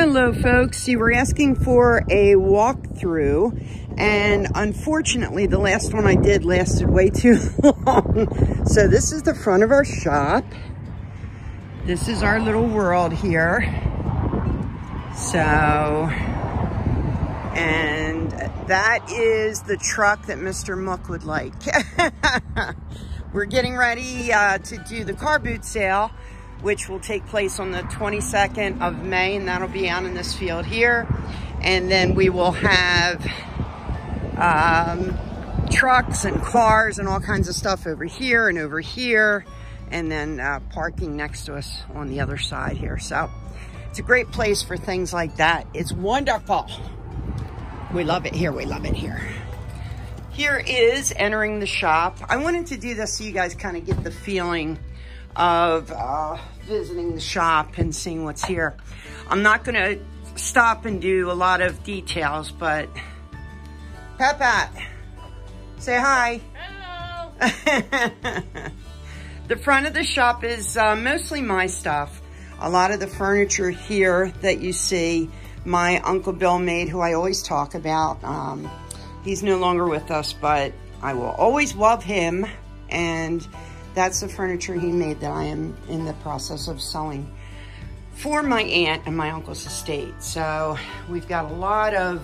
Hello folks, you were asking for a walkthrough and unfortunately the last one I did lasted way too long. So this is the front of our shop. This is our little world here. So, and that is the truck that Mr. Mook would like. we're getting ready uh, to do the car boot sale which will take place on the 22nd of May, and that'll be out in this field here. And then we will have um, trucks and cars and all kinds of stuff over here and over here, and then uh, parking next to us on the other side here. So it's a great place for things like that. It's wonderful. We love it here. We love it here. Here is entering the shop. I wanted to do this so you guys kind of get the feeling of uh, visiting the shop and seeing what's here. I'm not to stop and do a lot of details, but Pat Pat, say hi. Hello. the front of the shop is uh, mostly my stuff. A lot of the furniture here that you see, my Uncle Bill made, who I always talk about. Um, he's no longer with us, but I will always love him. And that's the furniture he made that I am in the process of selling for my aunt and my uncle's estate. So we've got a lot of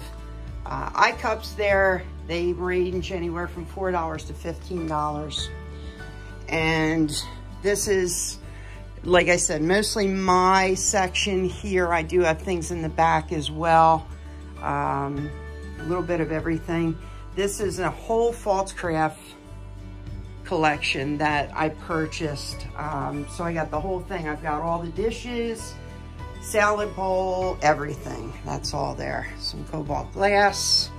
uh, eye cups there. They range anywhere from $4 to $15. And this is, like I said, mostly my section here. I do have things in the back as well. Um, a little bit of everything. This is a whole Pfaltzgraff collection that I purchased. Um, so I got the whole thing. I've got all the dishes, salad bowl, everything. That's all there. Some cobalt glass.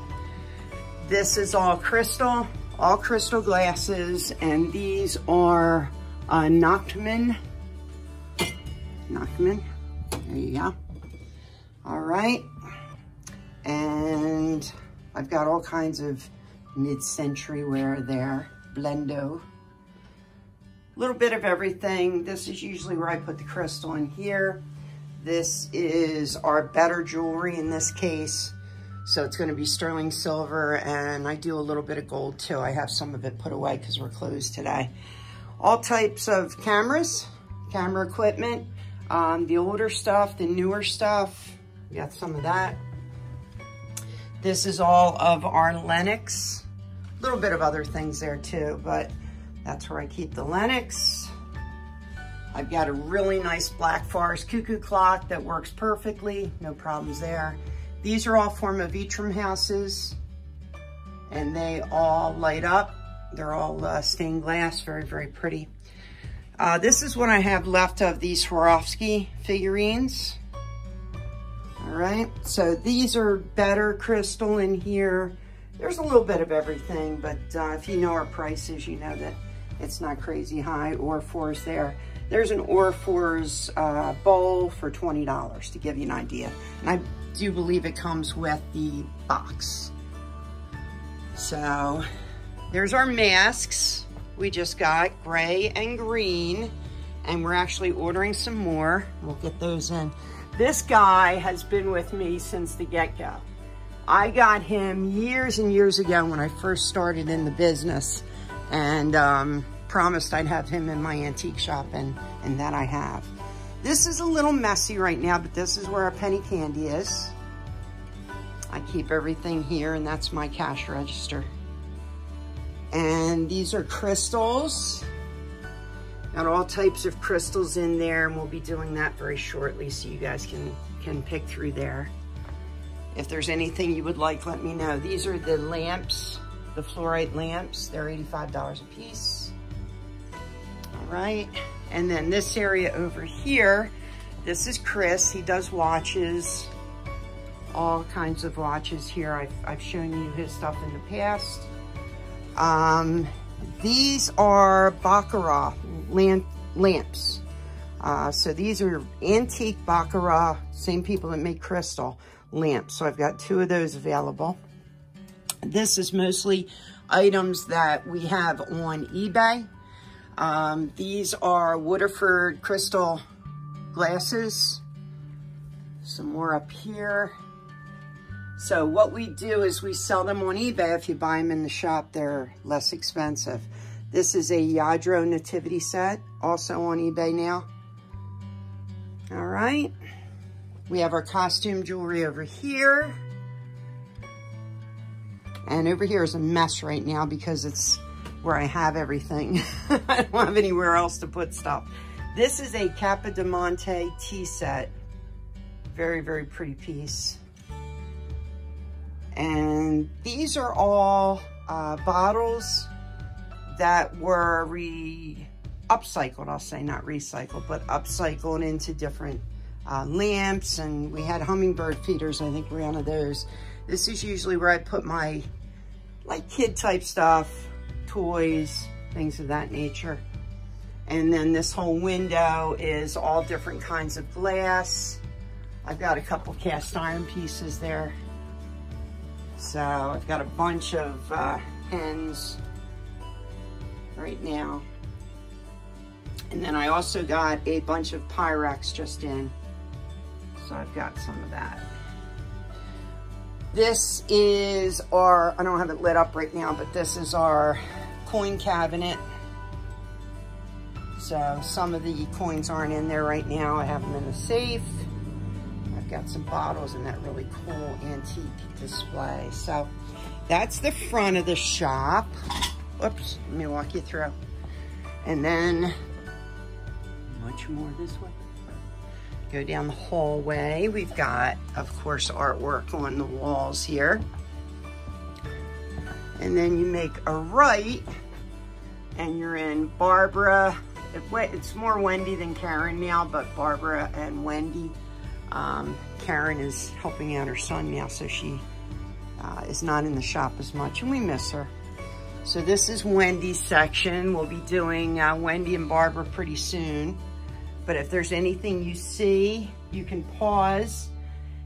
This is all crystal, all crystal glasses, and these are uh, Nachtmann. There you go. All right, and I've got all kinds of mid-century wear there. Blendo. A little bit of everything. This is usually where I put the crystal in here. This is our better jewelry in this case. So it's going to be sterling silver and I do a little bit of gold too. I have some of it put away because we're closed today. All types of cameras, camera equipment, um, the older stuff, the newer stuff. We got some of that. This is all of our Lenox a little bit of other things there too, but that's where I keep the Lenox. I've got a really nice Black Forest cuckoo clock that works perfectly, no problems there. These are all Forma Vitrum houses and they all light up. They're all uh, stained glass, very, very pretty. Uh, this is what I have left of these Swarovski figurines. All right, so these are better crystal in here. There's a little bit of everything, but uh, if you know our prices, you know that it's not crazy high. Orrefors there. There's an Orrefors uh, bowl for $20 to give you an idea. And I do believe it comes with the box. So there's our masks. We just got gray and green and we're actually ordering some more. We'll get those in. This guy has been with me since the get-go. I got him years and years ago when I first started in the business and um, promised I'd have him in my antique shop and, and that I have. This is a little messy right now, but this is where our penny candy is. I keep everything here and that's my cash register. And these are crystals. Got all types of crystals in there and we'll be doing that very shortly so you guys can, can pick through there. If there's anything you would like, let me know. These are the lamps, the fluorite lamps. They're $85 a piece. All right. And then this area over here, this is Chris. He does watches, all kinds of watches here. I've, I've shown you his stuff in the past. Um, these are Baccarat lamp, lamps. Uh, so these are antique Baccarat, same people that make crystal lamps. So I've got two of those available. This is mostly items that we have on eBay. Um, these are Waterford crystal glasses. some more up here. So what we do is we sell them on eBay. If you buy them in the shop, they're less expensive. This is a Lladró nativity set, also on eBay now. All right. We have our costume jewelry over here. And over here is a mess right now because it's where I have everything. I don't have anywhere else to put stuff. This is a Capodimonte tea set. Very, very pretty piece. And these are all uh, bottles that were re upcycled, I'll say, not recycled, but upcycled into different uh, lamps. And we had hummingbird feeders, I think, one of those. This is usually where I put my like kid type stuff, toys, things of that nature. And then this whole window is all different kinds of glass. I've got a couple cast iron pieces there. So I've got a bunch of uh, pens right now. And then I also got a bunch of Pyrex just in. So I've got some of that. This is our, I don't have it lit up right now, but this is our coin cabinet. So some of the coins aren't in there right now. I have them in the safe. I've got some bottles in that really cool antique display. So that's the front of the shop. Oops, let me walk you through. And then much more this way. Go down the hallway. We've got, of course, artwork on the walls here. And then you make a right and you're in Barbara. It's more Wendy than Karen now, but Barbara and Wendy. Um, Karen is helping out her son now, so she uh, is not in the shop as much, and we miss her. So this is Wendy's section. We'll be doing uh, Wendy and Barbara pretty soon. But if there's anything you see, you can pause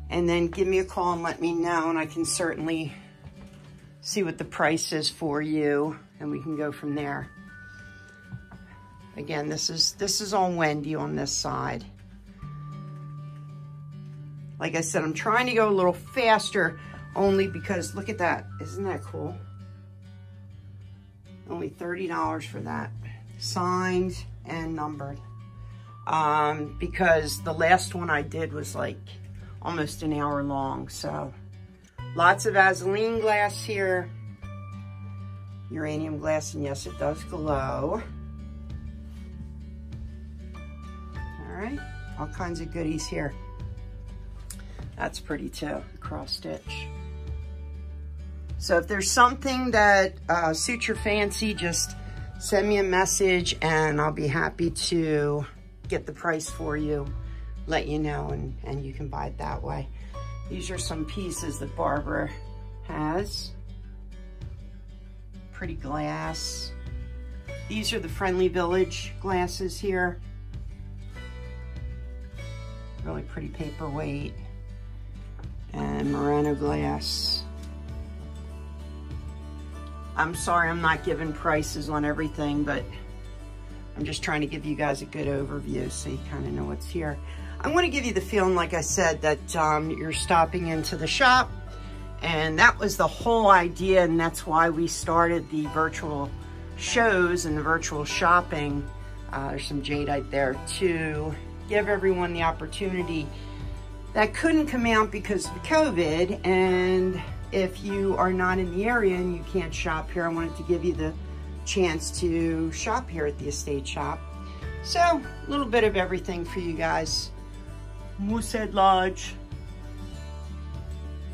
and then give me a call and let me know. And I can certainly see what the price is for you and we can go from there. Again, this is, this is on Wendy on this side. Like I said, I'm trying to go a little faster only because look at that. Isn't that cool? Only $30 for that. Signed and numbered um, because the last one I did was like almost an hour long. So lots of Vaseline glass here, uranium glass, and yes, it does glow. All right, all kinds of goodies here. That's pretty too, cross stitch. So if there's something that uh, suits your fancy, just send me a message and I'll be happy to get the price for you, let you know, and, and you can buy it that way. These are some pieces that Barbara has. Pretty glass. These are the Friendly Village glasses here. Really pretty paperweight. And Murano glass. I'm sorry I'm not giving prices on everything, but I'm just trying to give you guys a good overview so you kind of know what's here. I'm going to give you the feeling, like I said, that um, you're stopping into the shop. And that was the whole idea, and that's why we started the virtual shows and the virtual shopping. Uh, there's some jadeite there to give everyone the opportunity that couldn't come out because of COVID. And if you are not in the area and you can't shop here, I wanted to give you the chance to shop here at the estate shop. So, a little bit of everything for you guys. Moosehead Lodge.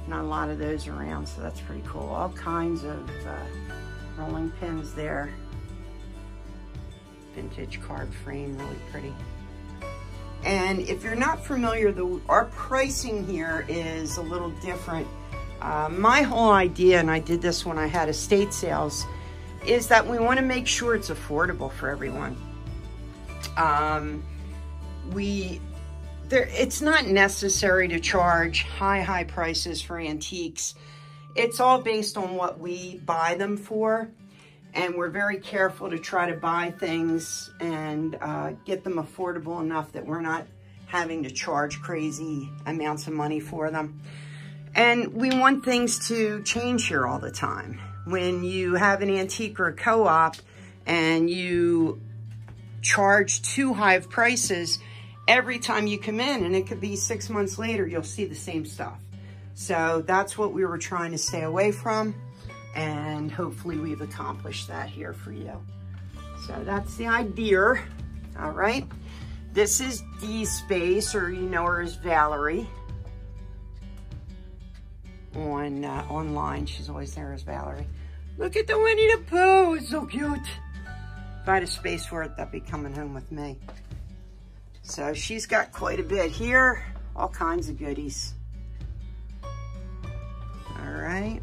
Not a lot of those around, so that's pretty cool. All kinds of uh, rolling pins there. Vintage card frame, really pretty. And if you're not familiar, the, our pricing here is a little different. Uh, my whole idea, and I did this when I had estate sales, is that we want to make sure it's affordable for everyone. Um, we, there, it's not necessary to charge high, high prices for antiques. It's all based on what we buy them for. And we're very careful to try to buy things and uh, get them affordable enough that we're not having to charge crazy amounts of money for them. And we want things to change here all the time. When you have an antique or a co-op and you charge too high of prices every time you come in, and it could be six months later, you'll see the same stuff. So that's what we were trying to stay away from. And hopefully we've accomplished that here for you. So that's the idea. All right. This is D Space, or you know her as Valerie. On uh, online, she's always there as Valerie. Look at the Winnie the Pooh, it's so cute. If I had a space for it, that'd be coming home with me. So she's got quite a bit here, all kinds of goodies. All right.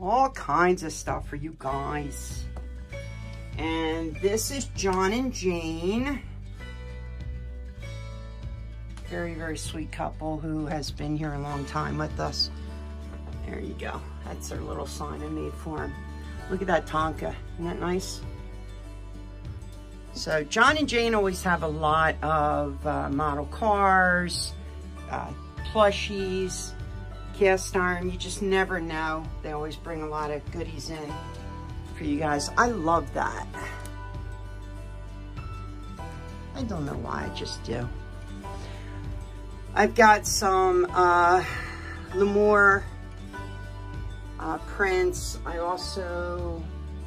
All kinds of stuff for you guys. And this is John and Jane. Very, very sweet couple who has been here a long time with us. There you go. That's their little sign I made for them. Look at that Tonka. Isn't that nice? So John and Jane always have a lot of uh, model cars, uh, plushies, cast iron. You just never know. They always bring a lot of goodies in for you guys. I love that. I don't know why, I just do. I've got some uh, L'Amour uh, prints. I also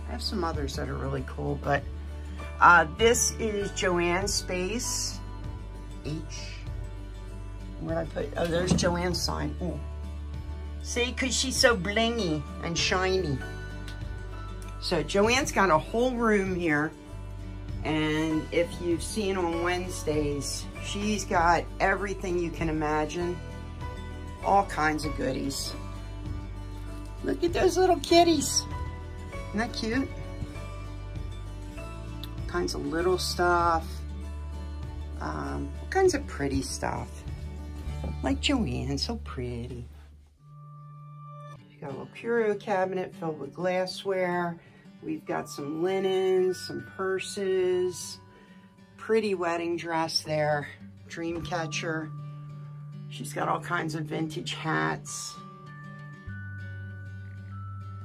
I have some others that are really cool, but uh, this is Joanne Space H. Where I put? Oh, there's Joanne's sign. Ooh. See, because she's so blingy and shiny. So Joanne's got a whole room here. And if you've seen on Wednesdays, she's got everything you can imagine. All kinds of goodies. Look at those little kitties. Isn't that cute? All kinds of little stuff. Um, all kinds of pretty stuff. Like Joanne, so pretty. Got a little curio cabinet filled with glassware. We've got some linens, some purses, pretty wedding dress there, dream catcher. She's got all kinds of vintage hats.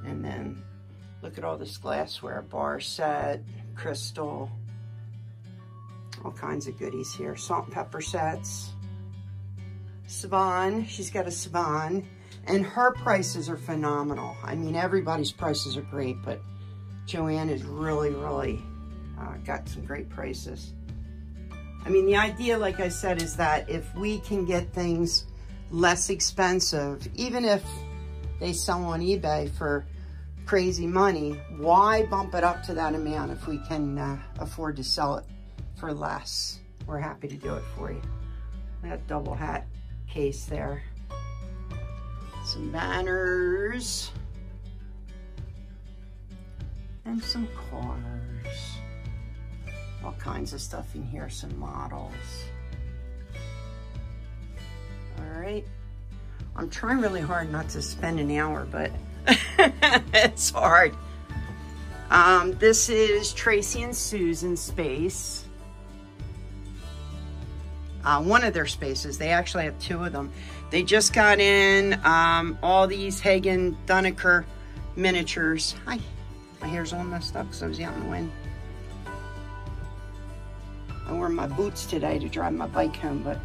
And then look at all this glassware, bar set, crystal, all kinds of goodies here. Salt and pepper sets. Savon, she's got a Savon, and her prices are phenomenal. I mean, everybody's prices are great, but Joanne has really, really uh, got some great prices. I mean, the idea, like I said, is that if we can get things less expensive, even if they sell on eBay for crazy money, why bump it up to that amount if we can uh, afford to sell it for less? We're happy to do it for you. That double hat case there. Some banners and some cars. All kinds of stuff in here, some models. All right. I'm trying really hard not to spend an hour, but it's hard. Um, this is Tracy and Susan's space. Uh, one of their spaces. They actually have two of them. They just got in um, all these Hagen-Renaker miniatures. Hi. My hair's all messed up because I was out in the wind. I wore my boots today to drive my bike home, but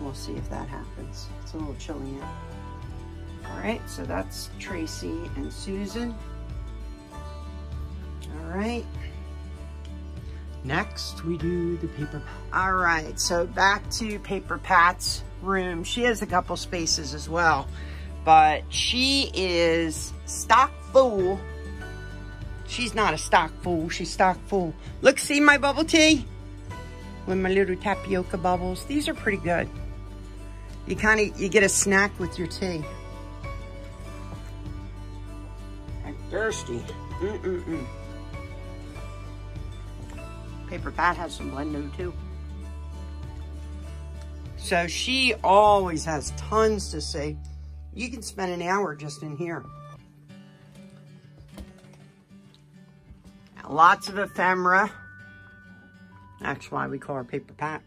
we'll see if that happens. It's a little chilly out. All right, so that's Tracy and Susan. All right. Next, we do the paper. All right, so back to Paper Pat's room. She has a couple spaces as well, but she is stock full She's not a stock fool. She's stock full. Look, see my bubble tea? With my little tapioca bubbles. These are pretty good. You kind of, you get a snack with your tea. I'm thirsty. Mm-mm-mm. Paper Pat has some blend new too. So she always has tons to say. You can spend an hour just in here. Lots of ephemera. That's why we call her Paper Pat.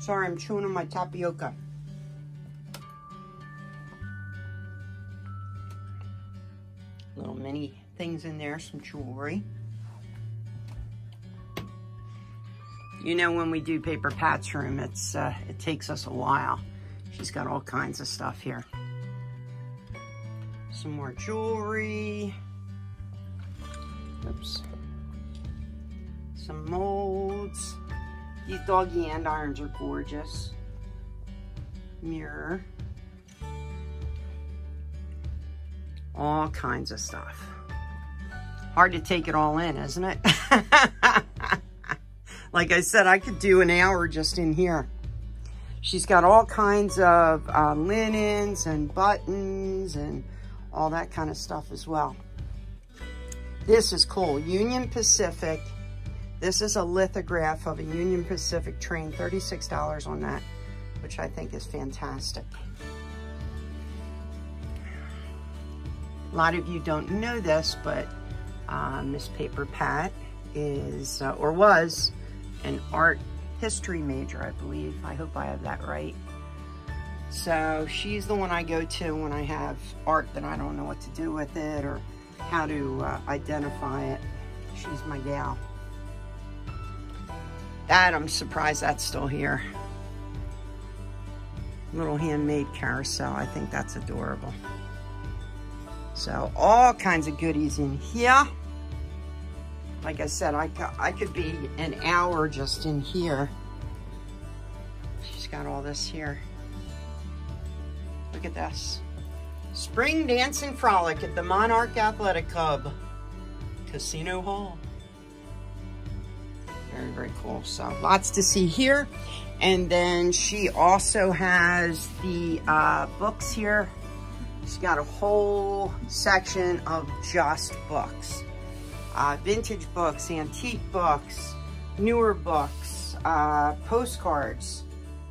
Sorry, I'm chewing on my tapioca. Little mini things in there, some jewelry. You know when we do Paper Pat's room, it's uh, it takes us a while. She's got all kinds of stuff here. Some more jewelry. Oops. Some molds. These doggy andirons are gorgeous. Mirror. All kinds of stuff. Hard to take it all in, isn't it? like I said, I could do an hour just in here. She's got all kinds of uh, linens and buttons and all that kind of stuff as well. This is cool. Union Pacific. This is a lithograph of a Union Pacific train. $36 on that, which I think is fantastic. A lot of you don't know this, but uh, Miss Paper Pat is, uh, or was, an art history major, I believe. I hope I have that right. So she's the one I go to when I have art that I don't know what to do with it or how to uh, identify it. She's my gal. That, I'm surprised that's still here. Little handmade carousel. I think that's adorable. So all kinds of goodies in here. Like I said, I, I could be an hour just in here. She's got all this here. Look at this. Spring Dance and Frolic at the Monarch Athletic Club. Casino Hall. Very, very cool. So lots to see here. And then she also has the uh, books here. She's got a whole section of just books. Uh, vintage books, antique books, newer books, uh, postcards.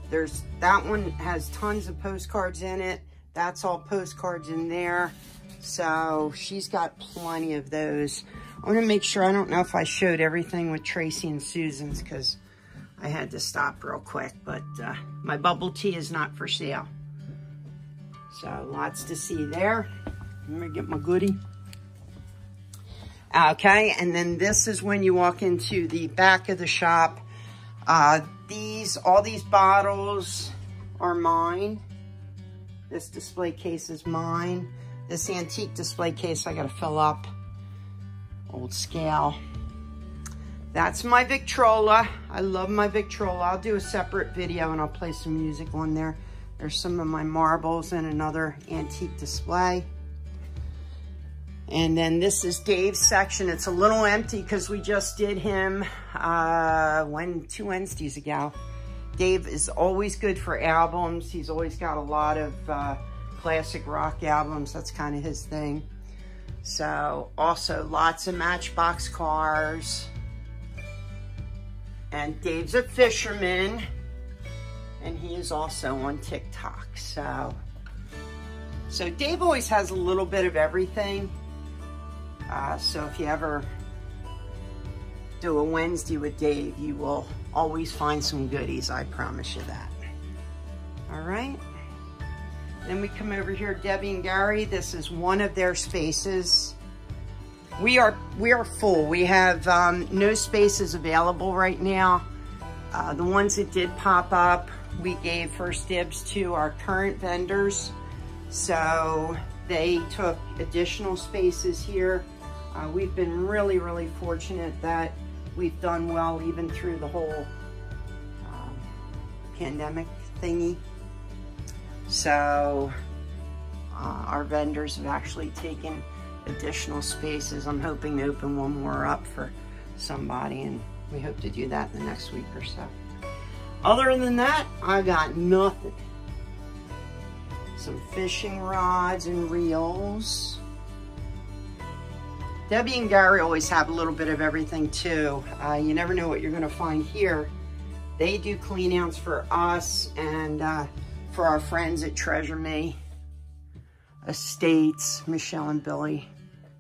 There's that one has tons of postcards in it. That's all postcards in there. So she's got plenty of those. I want to make sure, I don't know if I showed everything with Tracy and Susan's because I had to stop real quick, but uh, my bubble tea is not for sale. So lots to see there. Let me get my goodie. Okay, and then this is when you walk into the back of the shop. Uh, these, all these bottles are mine. This display case is mine. This antique display case I gotta fill up. Old scale. That's my Victrola. I love my Victrola. I'll do a separate video and I'll play some music on there. There's some of my marbles and another antique display. And then this is Dave's section. It's a little empty because we just did him uh, when two Wednesdays ago. Dave is always good for albums. He's always got a lot of uh, classic rock albums. That's kind of his thing. So also lots of Matchbox cars. And Dave's a fisherman. And he is also on TikTok. So, so Dave always has a little bit of everything. Uh, so if you ever do a Wednesday with Dave, you will always find some goodies. I promise you that. All right. Then we come over here, Debbie and Gary. This is one of their spaces. We are we are full. We have um, no spaces available right now. Uh, the ones that did pop up, we gave first dibs to our current vendors. So they took additional spaces here. Uh, we've been really, really fortunate that we've done well even through the whole um, pandemic thingy. So uh, our vendors have actually taken additional spaces. I'm hoping to open one more up for somebody and we hope to do that in the next week or so. Other than that, I got nothing. Some fishing rods and reels. Debbie and Gary always have a little bit of everything too. Uh, you never know what you're gonna find here. They do clean outs for us and uh, for our friends at Treasure Me Estates, Michelle and Billy.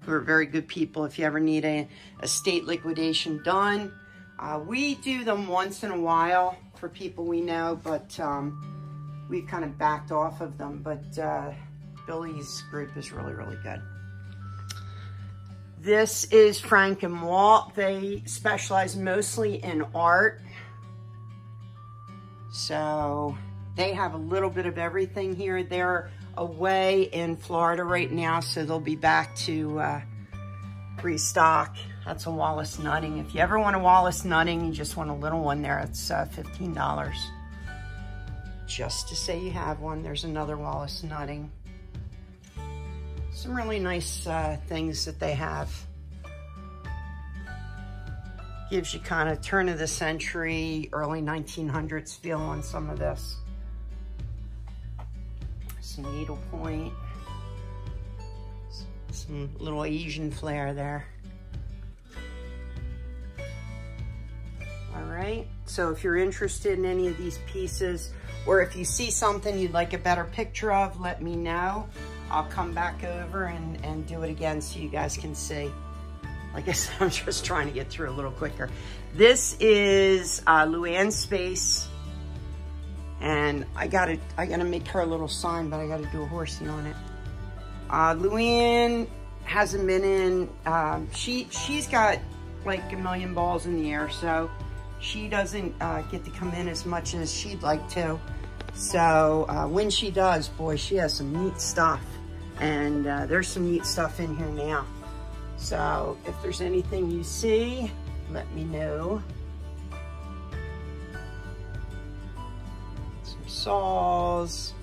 who are very good people if you ever need a estate liquidation done. Uh, we do them once in a while for people we know, but um, we've kind of backed off of them. But uh, Billy's group is really, really good. This is Frank and Walt. They specialize mostly in art. So they have a little bit of everything here. They're away in Florida right now, so they'll be back to uh, restock. That's a Wallace Nutting. If you ever want a Wallace Nutting, you just want a little one there, it's uh, $15. Just to say you have one, there's another Wallace Nutting. Some really nice uh, things that they have. Gives you kind of turn of the century, early 1900s feel on some of this. Some needlepoint. Some little Asian flair there. All right, so if you're interested in any of these pieces, or if you see something you'd like a better picture of, let me know. I'll come back over and, and do it again so you guys can see. Like I said, I'm just trying to get through a little quicker. This is uh, Luann's space. And I gotta, I gotta make her a little sign, but I gotta do a horsey on it. Uh, Luann hasn't been in, um, she, she's got like a million balls in the air, so she doesn't uh, get to come in as much as she'd like to. So uh, when she does, boy, she has some neat stuff. And uh, there's some neat stuff in here now. So if there's anything you see, let me know. Some saws.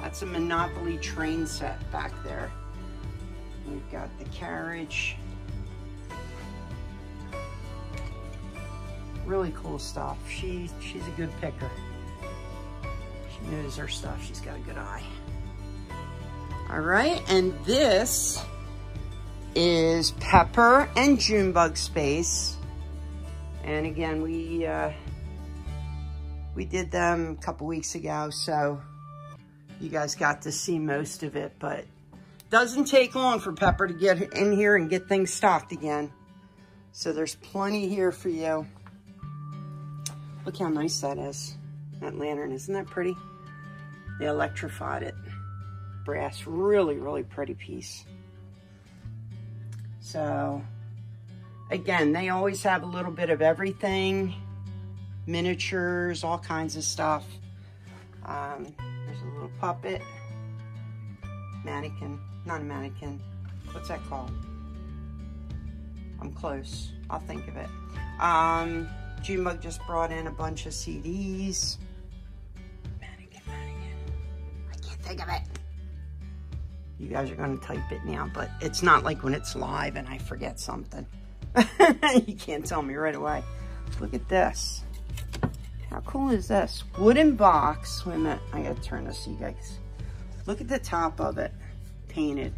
That's a Monopoly train set back there. We've got the carriage. Really cool stuff. She, she's a good picker. She knows her stuff. She's got a good eye. All right, and this is Pepper and Junebug Space. And again, we uh, we did them a couple weeks ago, so you guys got to see most of it, but doesn't take long for Pepper to get in here and get things stocked again. So there's plenty here for you. Look how nice that is. That lantern, isn't that pretty? They electrified it. Brass, really, really pretty piece. So, again, they always have a little bit of everything. Miniatures, all kinds of stuff. Um, there's a little puppet. Mannequin, not a mannequin. What's that called? I'm close. I'll think of it. Um, Junebug just brought in a bunch of CDs. Think of it. You guys are going to type it now, but it's not like when it's live and I forget something. you can't tell me right away. Look at this. How cool is this? Wooden box. Wait a minute. I got to turn this so you guys. Look at the top of it. Painted.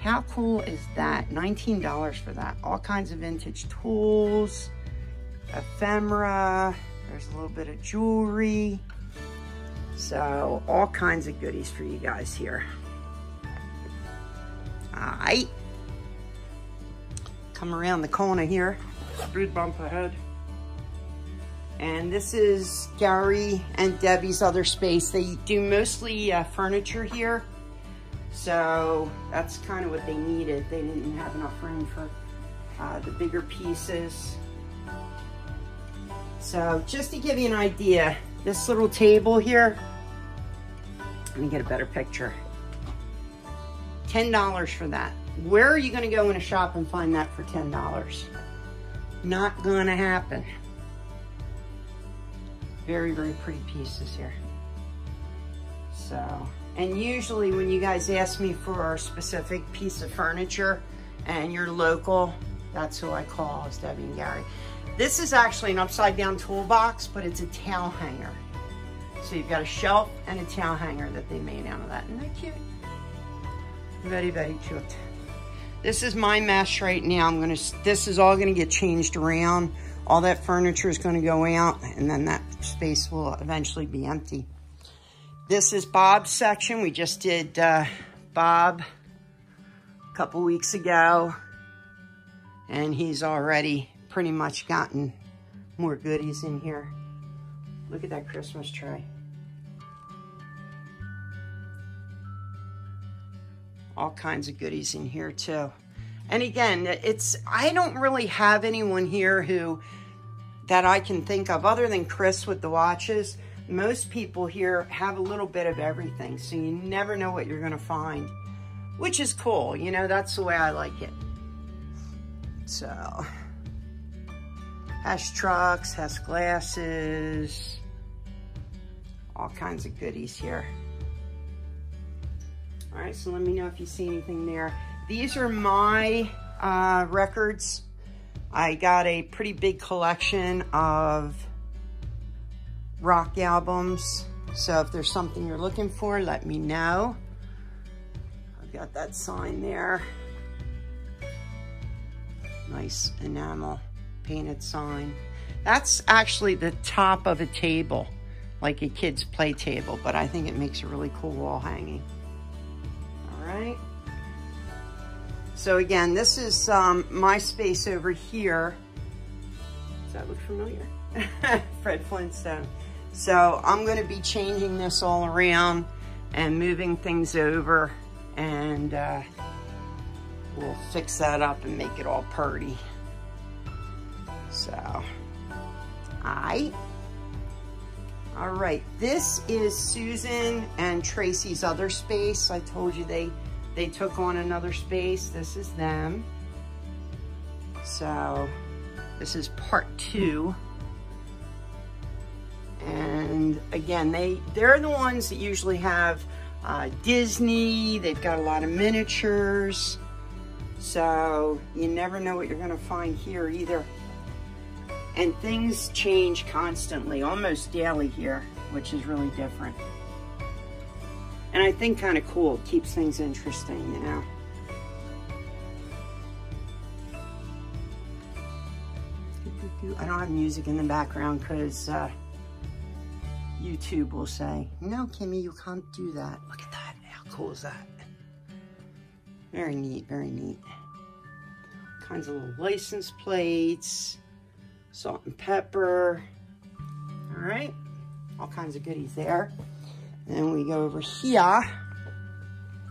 How cool is that? $19 for that. All kinds of vintage tools ephemera. There's a little bit of jewelry. So all kinds of goodies for you guys here. All right. Come around the corner here. Speed bump ahead. And this is Gary and Debbie's other space. They do mostly uh, furniture here. So that's kind of what they needed. They didn't have enough room for uh, the bigger pieces. So just to give you an idea, this little table here, let me get a better picture. $10 for that. Where are you gonna go in a shop and find that for $10? Not gonna happen. Very, very pretty pieces here. So, and usually when you guys ask me for a specific piece of furniture and you're local, that's who I call is Debbie and Gary. This is actually an upside down toolbox, but it's a towel hanger. So you've got a shelf and a towel hanger that they made out of that. Isn't that cute? Very, very cute. This is my mess right now. I'm gonna, this is all gonna get changed around. All that furniture is gonna go out and then that space will eventually be empty. This is Bob's section. We just did uh, Bob a couple weeks ago. And he's already pretty much gotten more goodies in here. Look at that Christmas tree. All kinds of goodies in here too. And again, it's I don't really have anyone here who that I can think of other than Chris with the watches. Most people here have a little bit of everything, so you never know what you're going to find, which is cool. You know, that's the way I like it. So, has trucks, has glasses, all kinds of goodies here. All right, so let me know if you see anything there. These are my uh, records. I got a pretty big collection of rock albums. So if there's something you're looking for, let me know. I've got that sign there. Nice enamel painted sign. That's actually the top of a table, like a kid's play table, but I think it makes a really cool wall hanging. All right. So again, this is um, my space over here. Does that look familiar? Fred Flintstone. So I'm gonna be changing this all around and moving things over and uh, we'll fix that up and make it all purty. So, I. All right, this is Susan and Tracy's other space. I told you they, they took on another space. This is them. So, this is part two. And again, they, they're the ones that usually have uh, Disney. They've got a lot of miniatures. So you never know what you're gonna find here either. And things change constantly, almost daily here, which is really different. And I think kind of cool, keeps things interesting, you know. I don't have music in the background because uh, YouTube will say, no, Kimmy, you can't do that. Look at that. How cool is that? Very neat, very neat. Kinds of little license plates, salt and pepper. All right, all kinds of goodies there. And then we go over here,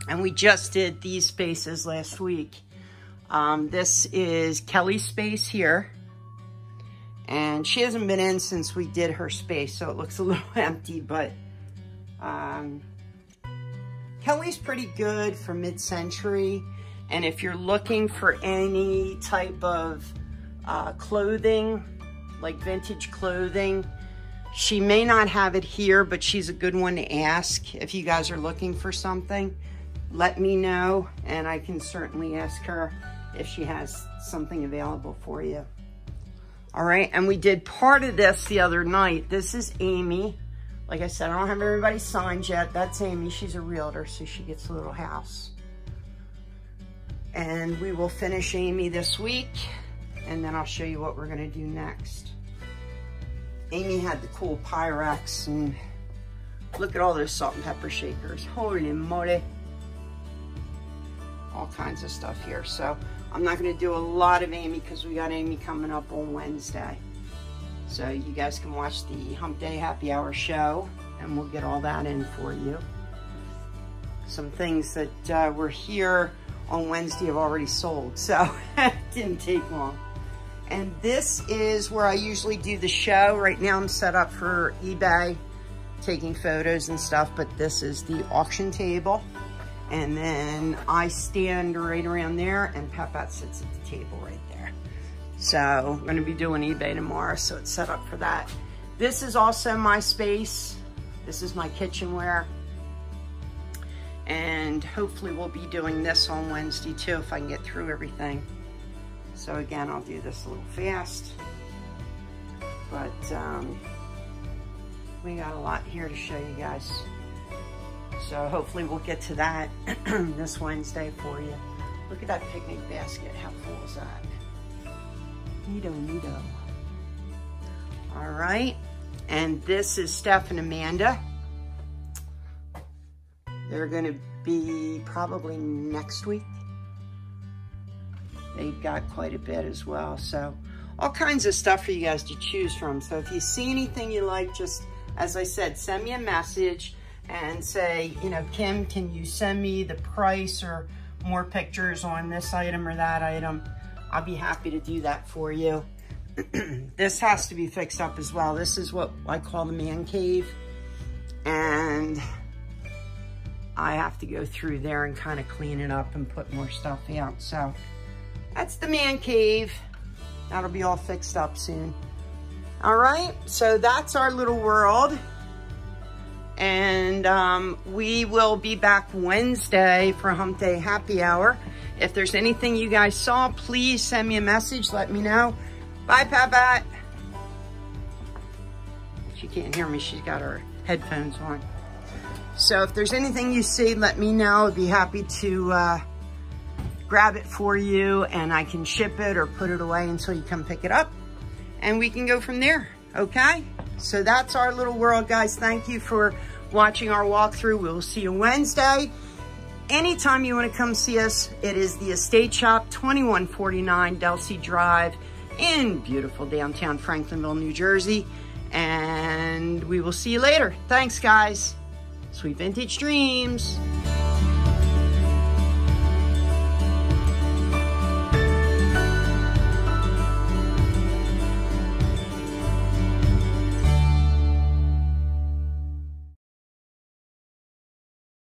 and we just did these spaces last week. Um, this is Kelly's space here. And she hasn't been in since we did her space, so it looks a little empty, but um, Kelly's pretty good for mid-century. And if you're looking for any type of uh, clothing, like vintage clothing, she may not have it here, but she's a good one to ask. If you guys are looking for something, let me know, and I can certainly ask her if she has something available for you. All right, and we did part of this the other night. This is Amy. Like I said, I don't have everybody signed yet. That's Amy. She's a realtor, so she gets a little house. And we will finish Amy this week, and then I'll show you what we're going to do next. Amy had the cool Pyrex, and look at all those salt and pepper shakers. Holy moly. All kinds of stuff here. So I'm not going to do a lot of Amy because we got Amy coming up on Wednesday. So you guys can watch the Hump Day Happy Hour show and we'll get all that in for you. Some things that uh, were here on Wednesday have already sold, so it didn't take long. And this is where I usually do the show. Right now I'm set up for eBay, taking photos and stuff, but this is the auction table. And then I stand right around there and Pepat sits at the table right there. So I'm gonna be doing eBay tomorrow, so it's set up for that. This is also my space. This is my kitchenware. And hopefully we'll be doing this on Wednesday too, if I can get through everything. So again, I'll do this a little fast. But um, we got a lot here to show you guys. So hopefully we'll get to that this Wednesday for you. Look at that picnic basket. How full is that? Neato, neato. All right. And this is Steph and Amanda. They're going to be probably next week. They've got quite a bit as well. So all kinds of stuff for you guys to choose from. So if you see anything you like, just as I said, send me a message and say, you know, Kim, can you send me the price or more pictures on this item or that item? I'll be happy to do that for you. this has to be fixed up as well. This is what I call the man cave. And I have to go through there and kind of clean it up and put more stuff out. So that's the man cave. That'll be all fixed up soon. All right, so that's our little world. And um, we will be back Wednesday for Hump Day Happy Hour. If there's anything you guys saw, please send me a message. Let me know. Bye, Pat. She can't hear me. She's got her headphones on. So if there's anything you see, let me know. I'd be happy to uh, grab it for you and I can ship it or put it away until you come pick it up and we can go from there, okay? So that's our little world, guys. Thank you for watching our walkthrough. We'll see you Wednesday. Anytime you want to come see us, it is the Estate Shoppe, 2149 Delsea Drive in beautiful downtown Franklinville, New Jersey. And we will see you later. Thanks, guys. Sweet Vintage Dreams.